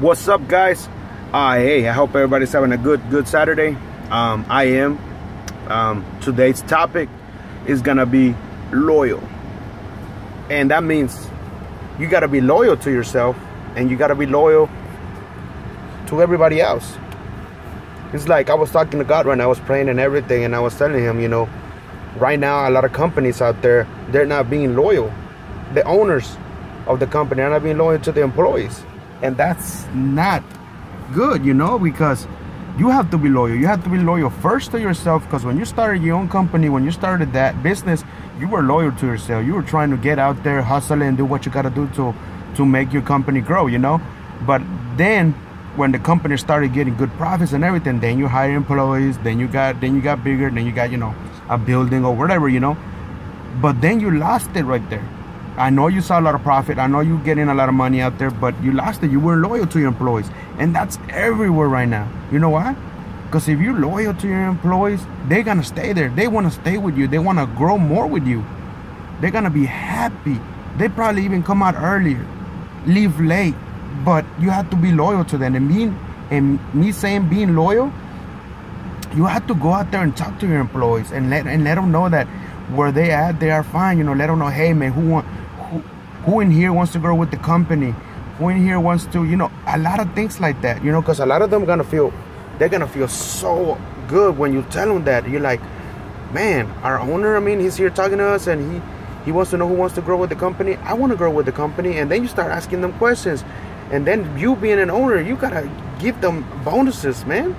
What's up, guys? Uh, hey, I hope everybody's having a good, good Saturday. Um, I am. Um, today's topic is gonna be loyal, and that means you gotta be loyal to yourself, and you gotta be loyal to everybody else. It's like I was talking to God when I was praying and everything, and I was telling Him, you know, right now a lot of companies out there they're not being loyal. The owners of the company are not being loyal to the employees, and that's not good, you know, because you have to be loyal. You have to be loyal first to yourself because when you started your own company, when you started that business, you were loyal to yourself. You were trying to get out there, hustle, and do what you got to do to to make your company grow, you know. But then when the company started getting good profits and everything, then you hire employees, then you got then you got bigger, then you got, you know, a building or whatever, you know. But then you lost it right there. I know you saw a lot of profit. I know you getting a lot of money out there, but you lost it. You weren't loyal to your employees. And that's everywhere right now. You know why? Because if you're loyal to your employees, they're going to stay there. They want to stay with you. They want to grow more with you. They're going to be happy. They probably even come out earlier, leave late, but you have to be loyal to them. And being, and me saying being loyal, you have to go out there and talk to your employees and let and let them know that where they at, they are fine. You know, let them know, hey man, who want who, in here wants to grow with the company? Who in here wants to, you know, a lot of things like that. You know, because a lot of them gonna feel they're gonna feel so good when you tell them that. You're like, man, our owner, I mean, he's here talking to us and he he wants to know who wants to grow with the company. I want to grow with the company, and then you start asking them questions, and then you being an owner, you gotta give them bonuses, man.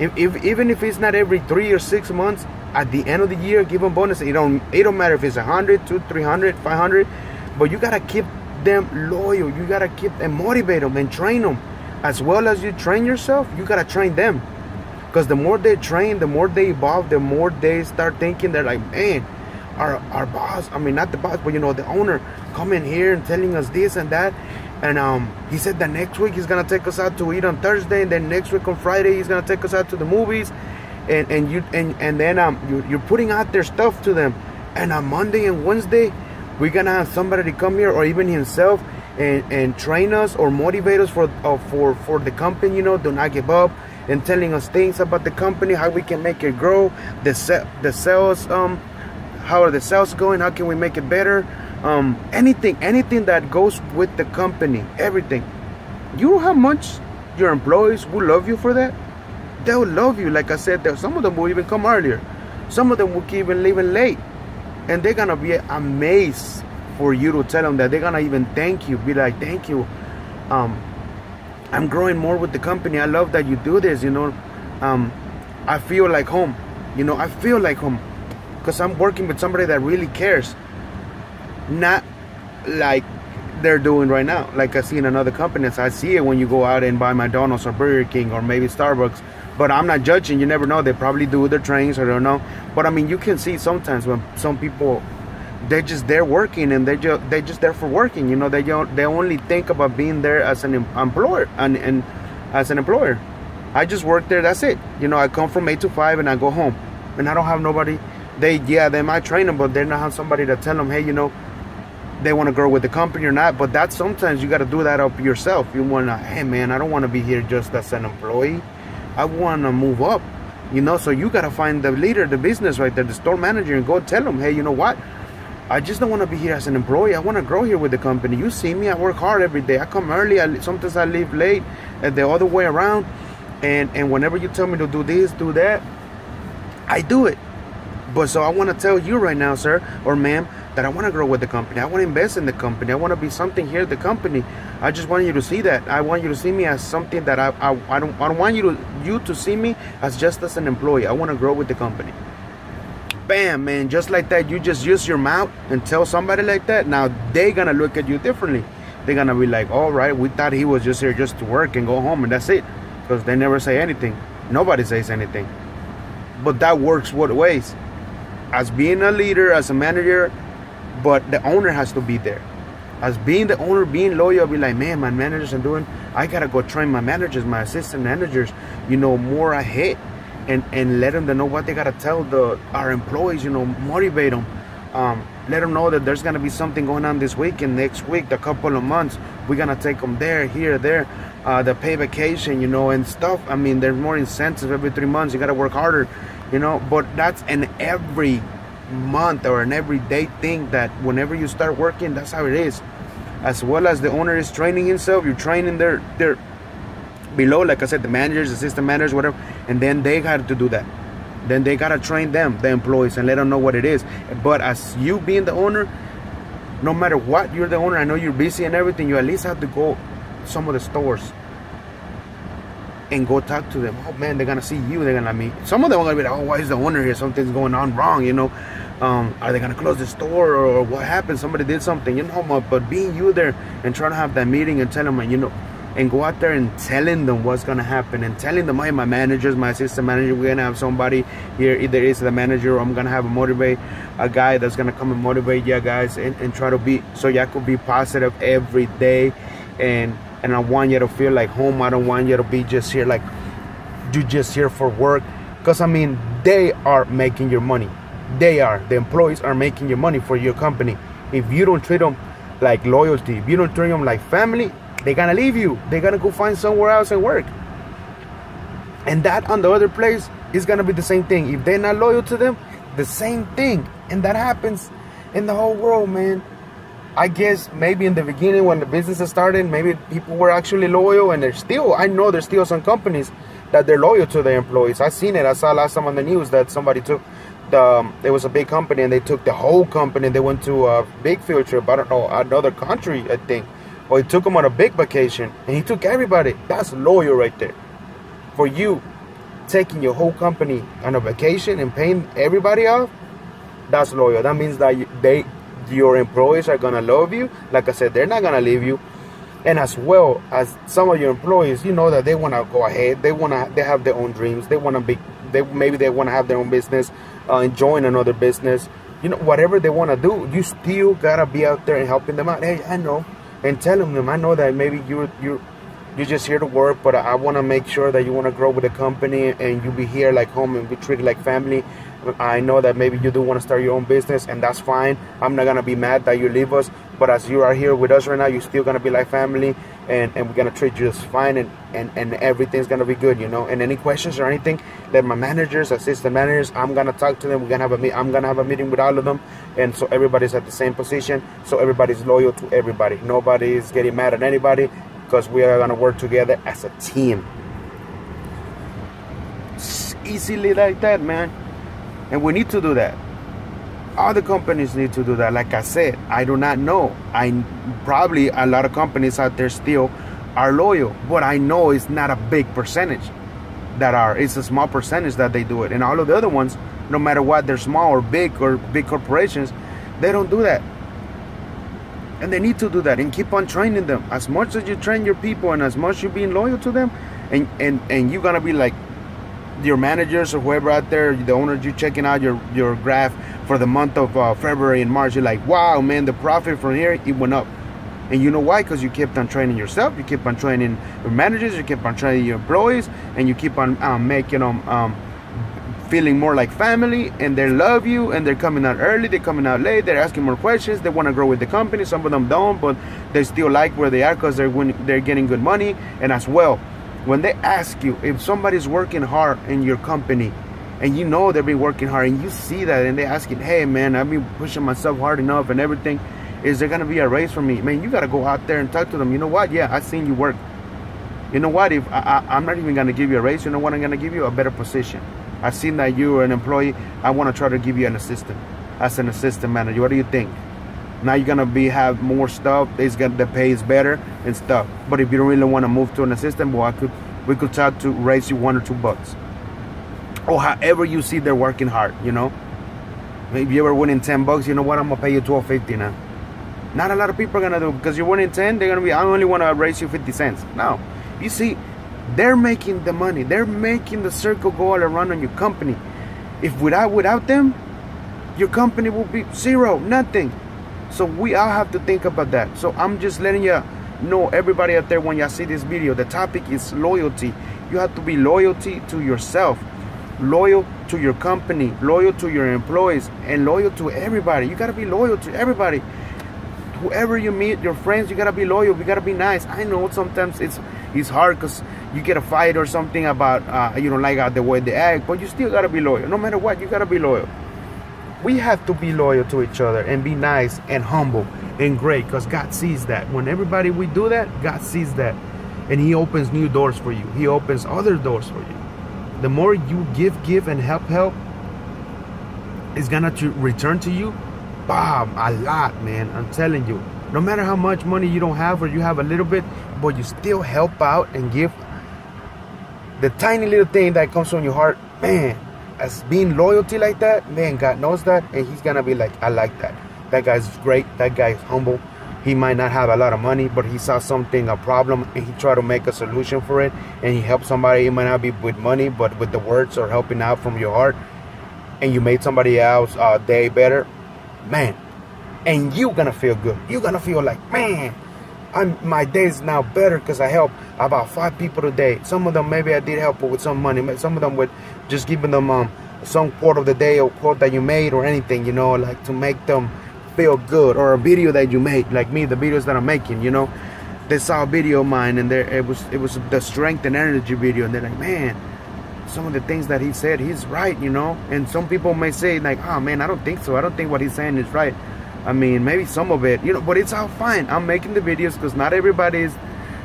If, if even if it's not every three or six months, at the end of the year, give them bonus. It don't it don't matter if it's 100, 200, 300, 500, but you gotta keep them loyal. You gotta keep and motivate them and train them, as well as you train yourself. You gotta train them, because the more they train, the more they evolve, the more they start thinking. They're like, man, our our boss. I mean, not the boss, but you know, the owner coming here and telling us this and that. And um, he said that next week he's gonna take us out to eat on Thursday, and then next week on Friday he's gonna take us out to the movies and and you and and then um you, you're putting out their stuff to them and on monday and wednesday we're gonna have somebody to come here or even himself and and train us or motivate us for uh, for for the company you know do not give up and telling us things about the company how we can make it grow the se- the sales um how are the sales going how can we make it better um anything anything that goes with the company everything you know how much your employees will love you for that they'll love you. Like I said, some of them will even come earlier. Some of them will keep even leave late. And they're gonna be amazed for you to tell them that they're gonna even thank you. Be like, thank you. Um, I'm growing more with the company. I love that you do this, you know. Um, I feel like home. You know, I feel like home. Because I'm working with somebody that really cares. Not like they're doing right now. Like I see in another companies. I see it when you go out and buy McDonald's or Burger King or maybe Starbucks but I'm not judging. You never know. They probably do their trains or don't know. But I mean, you can see sometimes when some people they're just there working and they're just they're just there for working. You know, they don't they only think about being there as an employer and, and as an employer. I just work there. That's it. You know, I come from eight to five and I go home, and I don't have nobody. They yeah, they might train them, but they don't have somebody to tell them, hey, you know, they want to grow with the company or not. But that's sometimes you got to do that up yourself. You want to, hey man, I don't want to be here just as an employee. I want to move up, you know. So you got to find the leader, the business right there, the store manager, and go tell them, hey, you know what? I just don't want to be here as an employee. I want to grow here with the company. You see me, I work hard every day. I come early. I, sometimes I leave late, and the other way around. And and whenever you tell me to do this, do that, I do it. But so I want to tell you right now, sir or ma'am, that I want to grow with the company. I want to invest in the company. I want to be something here at the company. I just want you to see that. I want you to see me as something that I, I, I don't I don't want you to you to see me as just as an employee. I want to grow with the company. Bam, man, just like that. You just use your mouth and tell somebody like that. Now they're gonna look at you differently. They're gonna be like, all right, we thought he was just here just to work and go home and that's it. Because they never say anything. Nobody says anything. But that works both ways. As being a leader, as a manager, but the owner has to be there. As being the owner, being loyal, be like, man, my managers are doing. I gotta go train my managers, my assistant managers, you know, more ahead, and and let them know what they gotta tell the our employees, you know, motivate them. Um, let them know that there's gonna be something going on this week and next week, the couple of months. we're gonna take them there, here, there. Uh, the pay vacation, you know, and stuff. I mean, there's more incentives every three months. You gotta work harder, you know. But that's in every month or an everyday thing that whenever you start working, that's how it is. As well as the owner is training himself, you're training their their below, like I said, the managers, assistant managers, whatever, and then they got to do that. Then they gotta train them, the employees, and let them know what it is. But as you being the owner, no matter what, you're the owner. I know you're busy and everything. You at least have to go some of the stores and go talk to them. Oh man, they're gonna see you. They're gonna meet. Some of them are gonna be like, oh, why is the owner here? Something's going on wrong, you know. Um, are they gonna close the store or, what happened? Somebody did something, you know. But being you there and trying to have that meeting and tell them, you know, and go out there and telling them what's gonna happen and telling them, hey, my managers, my assistant manager, we're gonna have somebody here. Either it's the manager or I'm gonna have a motivate a guy that's gonna come and motivate you guys and, and try to be so y'all could be positive every day and and I want you to feel like home. I don't want you to be just here like you just here for work. Because I mean, they are making your money. They are. The employees are making your money for your company. If you don't treat them like loyalty, if you don't treat them like family, they're gonna leave you. They're gonna go find somewhere else and work. And that on the other place is gonna be the same thing. If they're not loyal to them, the same thing. And that happens in the whole world, man. I guess maybe in the beginning when the business started, maybe people were actually loyal and they're still, I know there's still some companies that they're loyal to their employees. I seen it. I saw last time on the news that somebody took the, um, it was a big company and they took the whole company and they went to a big field trip. I don't know, another country, I think. Or he took them on a big vacation and he took everybody. That's loyal right there. For you taking your whole company on a vacation and paying everybody off, that's loyal. That means that they your employees are gonna love you. Like I said, they're not gonna leave you. And as well as some of your employees, you know that they wanna go ahead. They wanna they have their own dreams. They wanna be they maybe they wanna have their own business, uh, join another business. You know, whatever they wanna do, you still gotta be out there and helping them out. Hey, I know, and telling them, I know that maybe you you you're just here to work, but I want to make sure that you want to grow with the company and you be here like home and be treated like family. I know that maybe you do want to start your own business, and that's fine. I'm not gonna be mad that you leave us, but as you are here with us right now, you're still gonna be like family, and, and we're gonna treat you just fine, and, and, and everything's gonna be good, you know. And any questions or anything, let my managers, assistant managers, I'm gonna talk to them. We're gonna have a meet. I'm gonna have a meeting with all of them, and so everybody's at the same position, so everybody's loyal to everybody. Nobody's getting mad at anybody because we are gonna work together as a team. It's easily like that, man. And we need to do that. Other companies need to do that. Like I said, I do not know. I probably a lot of companies out there still are loyal, but I know it's not a big percentage that are. It's a small percentage that they do it. And all of the other ones, no matter what, they're small or big or big corporations, they don't do that. And they need to do that and keep on training them. As much as you train your people and as much you're being loyal to them, and, and, and you're gonna be like your managers or whoever out there, the owners, you checking out your your graph for the month of uh, February and March, you're like, wow, man, the profit from here it went up. And you know why? Because you kept on training yourself, you keep on training your managers, you keep on training your employees, and you keep on um, making them um, feeling more like family, and they love you, and they're coming out early, they're coming out late, they're asking more questions, they want to grow with the company. Some of them don't, but they still like where they are because they're they're getting good money, and as well when they ask you if somebody's working hard in your company and you know they've been working hard and you see that and they asking hey man i've been pushing myself hard enough and everything is there gonna be a raise for me? Man you gotta go out there and talk to them. You know what? Yeah i seen you work. You know what? If I, I, am not even gonna give you a raise. You know what? I'm gonna give you a better position. I seen that you're an employee. I want to try to give you an assistant. As an assistant manager what do you think now you're gonna be have more stuff it's gonna the pay is better and stuff. But if you don't really want to move to an assistant well i could we could talk to raise you one or two bucks. Or however you see they're working hard you know? Maybe you ever winning 10 bucks you know what i'm gonna pay you 12.50 now. Not a lot of people are gonna do because you're winning 10 they're gonna be i only want to raise you 50 cents. No. You see they're making the money they're making the circle go all around on your company. If without without them your company will be zero nothing so we all have to think about that. So I'm just letting you know, everybody out there, when you see this video, the topic is loyalty. You have to be loyalty to yourself, loyal to your company, loyal to your employees, and loyal to everybody. You got to be loyal to everybody. whoever you meet, your friends, you gotta be loyal. You gotta be nice. I know sometimes it's it's hard because you get a fight or something about uh, you don't like uh, the way they act, but you still gotta be loyal. No matter what, you gotta be loyal. We have to be loyal to each other and be nice and humble and great because God sees that. When everybody we do that, God sees that, and He opens new doors for you. He opens other doors for you. The more you give, give, and help, help, is gonna to return to you bomb a lot, man. I'm telling you. No matter how much money you don't have or you have a little bit, but you still help out and give the tiny little thing that comes from your heart, man, as being loyalty like that, man, God knows that, and He's gonna be like, I like that. That guy's great. That guy's humble. He might not have a lot of money, but he saw something, a problem, and he tried to make a solution for it, and he helped somebody. It might not be with money, but with the words or helping out from your heart, and you made somebody else uh, day better man and you gonna feel good you gonna feel like man I'm my day is now better because I help about five people today some of them maybe I did help with some money some of them with just giving them um some quote of the day or quote that you made or anything you know like to make them feel good or a video that you made like me the videos that I'm making you know they saw a video of mine and there it was it was the strength and energy video and they're like man some of the things that he said, he's right, you know. And some people may say like, oh man, I don't think so. I don't think what he's saying is right. I mean, maybe some of it, you know, but it's all fine. I'm making the videos because not everybody is,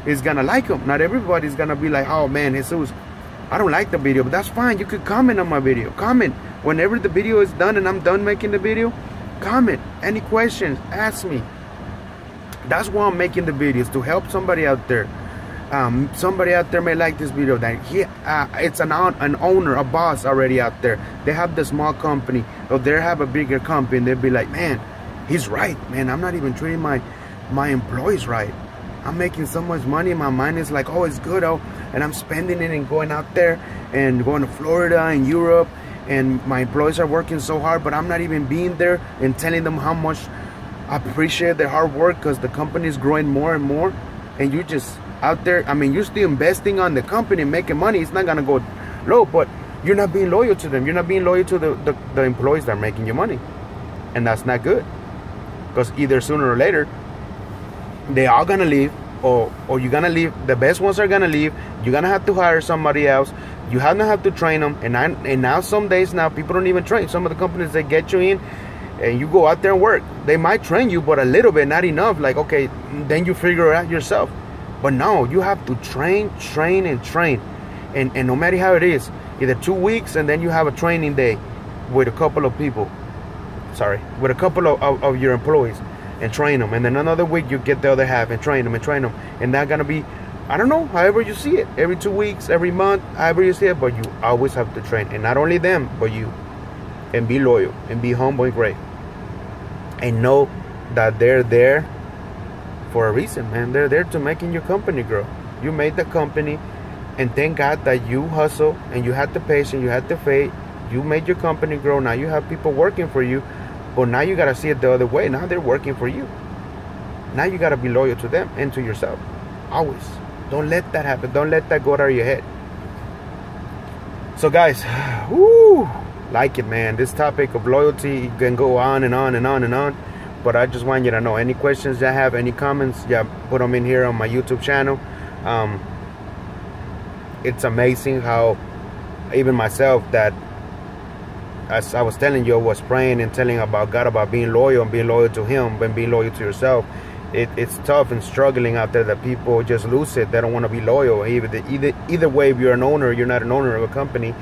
is gonna like them. Not everybody's gonna be like, oh man, Jesus, I don't like the video, but that's fine. You could comment on my video. Comment. Whenever the video is done and I'm done making the video, comment. Any questions, ask me. That's why I'm making the videos, to help somebody out there um, somebody out there may like this video that he uh, it's an an owner a boss already out there they have the small company or they have a bigger company they'll be like man he's right man i'm not even treating my my employees right i'm making so much money my mind is like oh it's good oh and i'm spending it and going out there and going to florida and europe and my employees are working so hard but i'm not even being there and telling them how much i appreciate their hard work because the company is growing more and more and you just out there. I mean, you're still investing on the company, making money. It's not gonna go low, but you're not being loyal to them. You're not being loyal to the, the, the employees that are making you money. And that's not good. Because either sooner or later, they are gonna leave, or or you're gonna leave. The best ones are gonna leave. You're gonna have to hire somebody else. You have to have to train them. And I, and now some days now people don't even train. Some of the companies they get you in and you go out there and work. They might train you, but a little bit, not enough. Like okay, then you figure it out yourself. But no, you have to train, train, and train. And, and no matter how it is, either two weeks and then you have a training day with a couple of people. Sorry, with a couple of, of, of your employees and train them. And then another week you get the other half and train them and train them. And that's gonna be, I don't know, however you see it. Every two weeks, every month, however you see it. But you always have to train. And not only them, but you. And be loyal and be humble and great. And know that they're there for a reason, man. They're there to making your company grow. You made the company, and thank God that you hustle and you had the patience, you had the faith, you made your company grow. Now you have people working for you, but now you gotta see it the other way. Now they're working for you. Now you gotta be loyal to them and to yourself. Always. Don't let that happen. Don't let that go out of your head. So guys, whoo, like it, man. This topic of loyalty can go on and on and on and on but I just want you to know any questions you have, any comments, yeah, put them in here on my YouTube channel. Um, it's amazing how even myself that as I was telling you, I was praying and telling about God about being loyal and being loyal to Him and being loyal to yourself. It, it's tough and struggling out there that people just lose it. They don't want to be loyal. Either, either either way, if you're an owner, you're not an owner of a company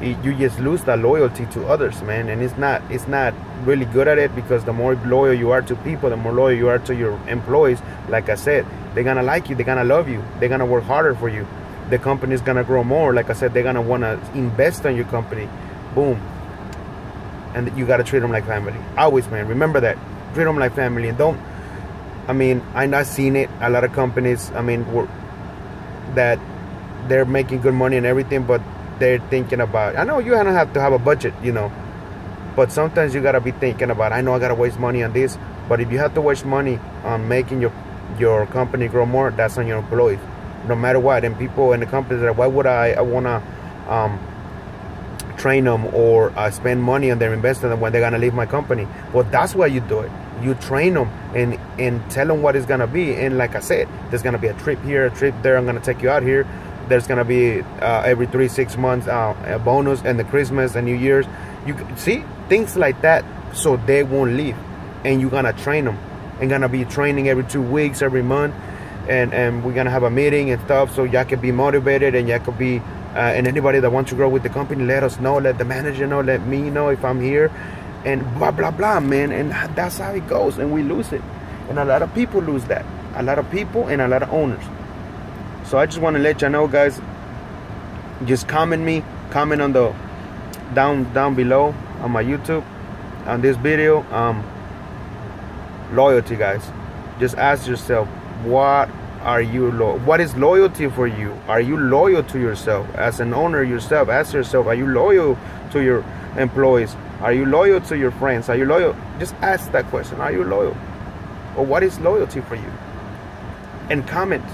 you just lose that loyalty to others man and it's not it's not really good at it because the more loyal you are to people the more loyal you are to your employees like i said they're gonna like you they're gonna love you they're gonna work harder for you the company's gonna grow more like i said they're gonna want to invest in your company boom and you gotta treat them like family always man remember that treat them like family and don't i mean i'm not seeing it a lot of companies i mean that they're making good money and everything but they're thinking about. I know you don't have to have a budget, you know, but sometimes you gotta be thinking about. I know I gotta waste money on this, but if you have to waste money on making your your company grow more, that's on your employees, no matter what. And people in the company that why would I I wanna um, train them or uh, spend money on their investment when they're gonna leave my company? Well, that's why you do it. you train them and and tell them what it's gonna be. And like I said, there's gonna be a trip here, a trip there. I'm gonna take you out here. There's gonna be uh, every three six months uh, a bonus and the Christmas and New Year's. You see things like that, so they won't leave, and you're gonna train them. And gonna be training every two weeks, every month, and and we're gonna have a meeting and stuff, so y'all can be motivated and y'all can be. Uh, and anybody that wants to grow with the company, let us know. Let the manager know. Let me know if I'm here. And blah blah blah man. And that's how it goes and we lose it. And a lot of people lose that. A lot of people and a lot of owners. So i just want to let you know guys. Just comment me comment on the down down below on my youtube on this video. Um loyalty guys. Just ask yourself what are you lo- what is loyalty for you are you loyal to yourself as an owner yourself ask yourself are you loyal to your employees are you loyal to your friends? Are you loyal? Just ask that question. Are you loyal? Or what is loyalty for you? And comment.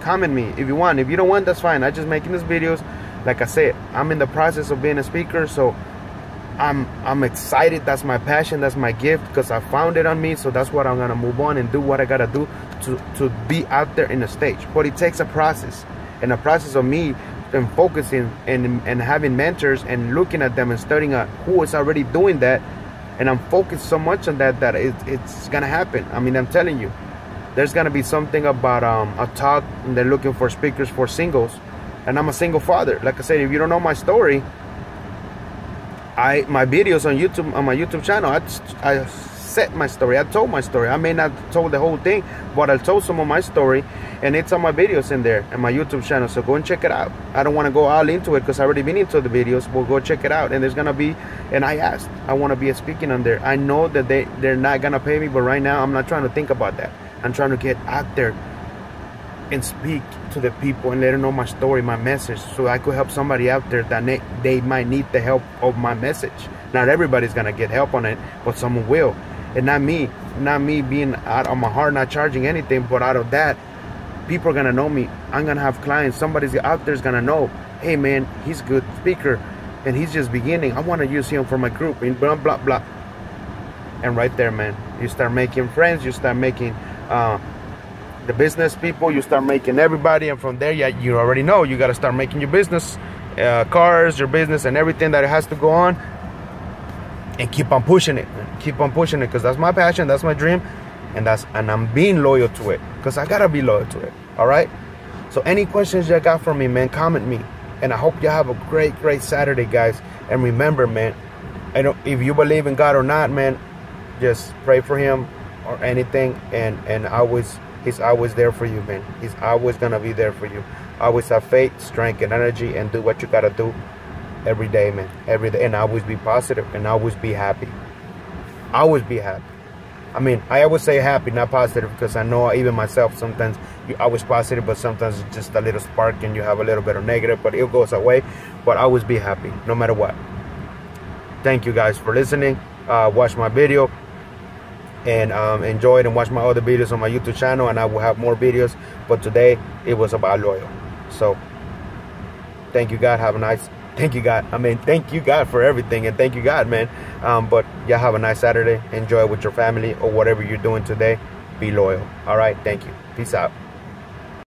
Comment me if you want. If you don't want, that's fine. I'm just making these videos. Like I said, I'm in the process of being a speaker, so I'm I'm excited. That's my passion. That's my gift because I found it on me. So that's what I'm gonna move on and do what I gotta do to to be out there in the stage. But it takes a process, and a process of me and focusing and, and having mentors and looking at them and studying at who is already doing that and i'm focused so much on that that it, it's gonna happen i mean i'm telling you there's gonna be something about um, a talk and they're looking for speakers for singles and i'm a single father like i said if you don't know my story i my videos on youtube on my youtube channel i, I set my story. I told my story. I may not told the whole thing, but I told some of my story, and it's on my videos in there and my YouTube channel. So go and check it out. I don't want to go all into it because I already been into the videos. But go check it out. And there's gonna be, and I asked, I want to be speaking on there. I know that they they're not gonna pay me, but right now I'm not trying to think about that. I'm trying to get out there and speak to the people and let them know my story, my message, so I could help somebody out there that they, they might need the help of my message. Not everybody's gonna get help on it, but someone will and not me not me being out of my heart not charging anything but out of that people are gonna know me. I'm gonna have clients. Somebody's out there's gonna know hey man he's a good speaker and he's just beginning. I want to use him for my group and blah blah blah. And right there man you start making friends you start making uh, the business people you start making everybody and from there yeah you already know. You got to start making your business uh, cars your business and everything that has to go on and keep on pushing it. Keep on pushing it because that's my passion that's my dream and that's and i'm being loyal to it because i gotta be loyal to it all right so any questions you got for me man comment me and i hope you have a great great saturday guys. And remember man i don't if you believe in god or not man just pray for him or anything and and always he's always there for you man. He's always gonna be there for you. Always have faith strength and energy and do what you gotta do every day, man. Every day. And I always be positive and always be happy. Always be happy. I mean, I always say happy, not positive, because I know even myself sometimes you always positive, but sometimes it's just a little spark and you have a little bit of negative, but it goes away. But always be happy, no matter what. Thank you guys for listening. Uh, watch my video and um, enjoy it and watch my other videos on my YouTube channel, and I will have more videos. But today it was about loyal. So, thank you, God. Have a nice thank you God. I mean, thank you God for everything, and thank you God, man. Um, but y'all have a nice Saturday. Enjoy it with your family or whatever you're doing today. Be loyal. All right. Thank you. Peace out.